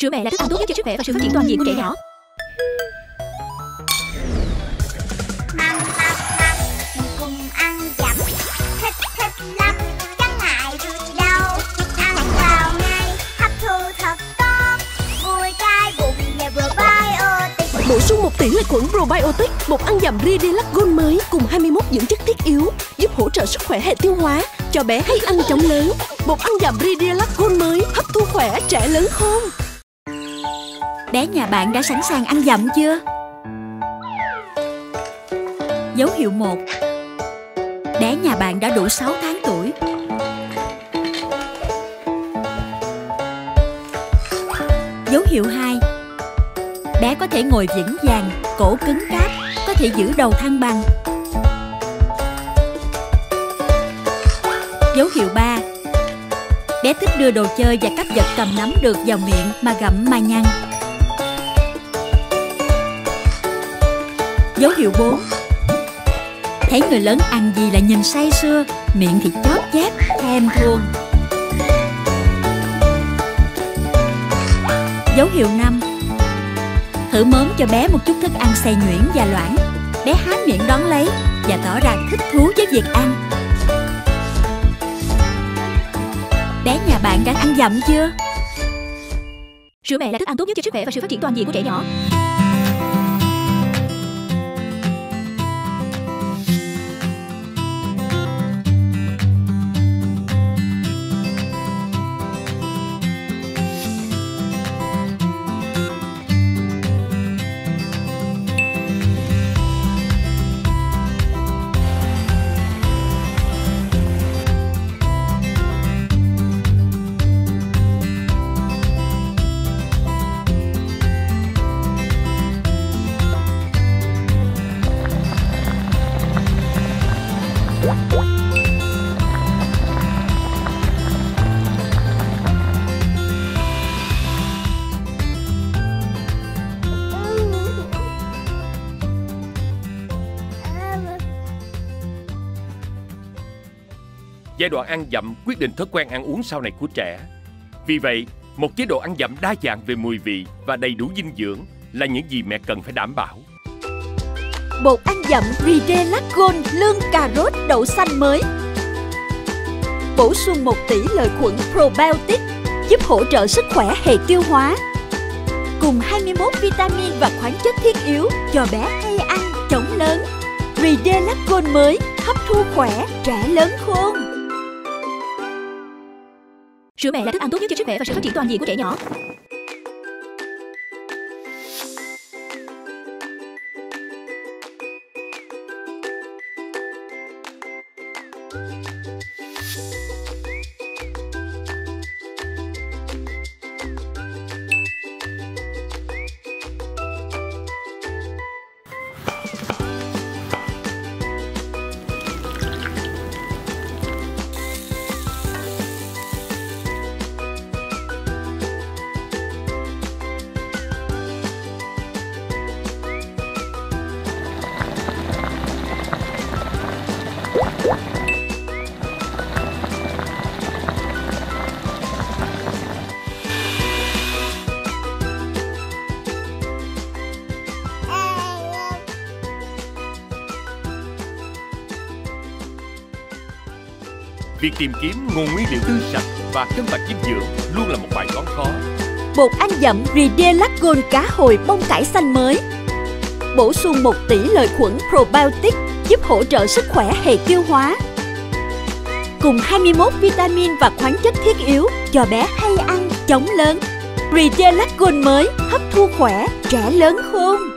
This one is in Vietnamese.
Sữa mẹ là thức ăn tốt nhất cho sức khỏe và sự phát triển toàn diện của trẻ nhỏ. Măm măm măm mình cùng ăn dặm Thích thích lắm chẳng ngại gì đâu Ăn vào ngay hấp thu thật tốt Vui cái bụng và probiotic Bổ sung một tỷ lệ khuẩn probiotic, một ăn dặm Ridelac Gold mới cùng 21 dưỡng chất thiết yếu, giúp hỗ trợ sức khỏe hệ tiêu hóa cho bé hay ăn chóng lớn. Một ăn dặm Ridelac Gold mới hấp thu khỏe trẻ lớn khôn. Bé nhà bạn đã sẵn sàng ăn dặm chưa? Dấu hiệu 1 Bé nhà bạn đã đủ 6 tháng tuổi. Dấu hiệu 2 Bé có thể ngồi vững vàng, cổ cứng cáp, có thể giữ đầu thăng bằng. Dấu hiệu 3 Bé thích đưa đồ chơi và các vật cầm nắm được vào miệng mà gặm mà nhăn. Dấu hiệu 4 Thấy người lớn ăn gì là nhìn say sưa Miệng thì chóp chép, thèm thuồng. Dấu hiệu 5 Thử mớm cho bé một chút thức ăn xay nhuyễn và loãng. Bé há miệng đón lấy Và tỏ ra thích thú với việc ăn. Bé nhà bạn đã ăn dặm chưa? Sữa mẹ là thức ăn tốt nhất cho sức khỏe và sự phát triển toàn diện của trẻ nhỏ. Giai đoạn ăn dặm quyết định thói quen ăn uống sau này của trẻ. Vì vậy, một chế độ ăn dặm đa dạng về mùi vị và đầy đủ dinh dưỡng là những gì mẹ cần phải đảm bảo. Bột ăn dặm Ridelac Gold lương cà rốt đậu xanh mới Bổ sung 1 tỷ lợi khuẩn probiotic giúp hỗ trợ sức khỏe hệ tiêu hóa Cùng 21 vitamin và khoáng chất thiết yếu cho bé hay ăn, chống lớn Ridelac Gold mới hấp thu khỏe, trẻ lớn khôn Sữa mẹ là thức ăn tốt nhất cho sức khỏe và sự phát triển toàn diện của trẻ nhỏ. Việc tìm kiếm nguồn nguyên liệu tươi sạch và cân bằng dinh dưỡng luôn là một bài toán khó. Bột ăn dặm Ridelac Gold cá hồi bông cải xanh mới. Bổ sung 1 tỷ lợi khuẩn probiotic giúp hỗ trợ sức khỏe hệ tiêu hóa. Cùng 21 vitamin và khoáng chất thiết yếu cho bé hay ăn, chống lớn. Ridelac Gold mới hấp thu khỏe, trẻ lớn khôn.